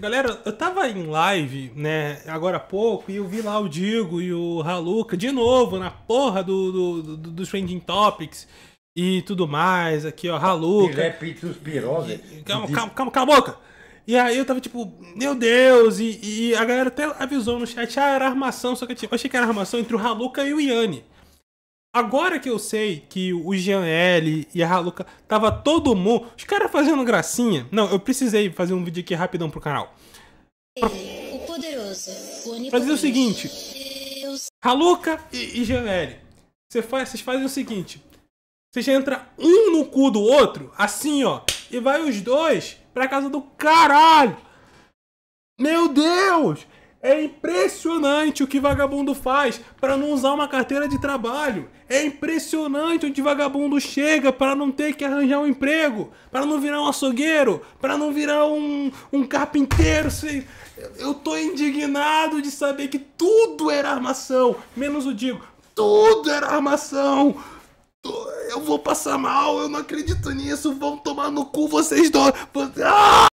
galera, eu tava em live, né, agora há pouco, e eu vi lá o Digo e o Haluca de novo na porra do, do, do, do Trending Topics e tudo mais. Aqui, ó, Haluca. Filé suspirou, velho. Calma, calma, calma, cala a boca. E aí eu tava tipo, meu Deus, e, e a galera até avisou no chat, ah, era armação, só que tipo, eu achei que era armação entre o Haluca e o Yanni. Agora que eu sei que o Jean L e a Haluca tava todo mundo, os caras fazendo gracinha. Não, eu precisei fazer um vídeo aqui rapidão pro canal. O poderoso, o Pra dizer o seguinte, Haluca e, e Jean L, você faz, vocês fazem o seguinte, vocês entram um no cu do outro, assim ó, e vai os dois pra casa do caralho. Meu Deus! É impressionante o que vagabundo faz para não usar uma carteira de trabalho. É impressionante onde vagabundo chega para não ter que arranjar um emprego, para não virar um açougueiro, para não virar um, um carpinteiro. Eu tô indignado de saber que tudo era armação, menos o Digo. Tudo era armação. Eu vou passar mal, eu não acredito nisso. Vão tomar no cu vocês dois. Ah!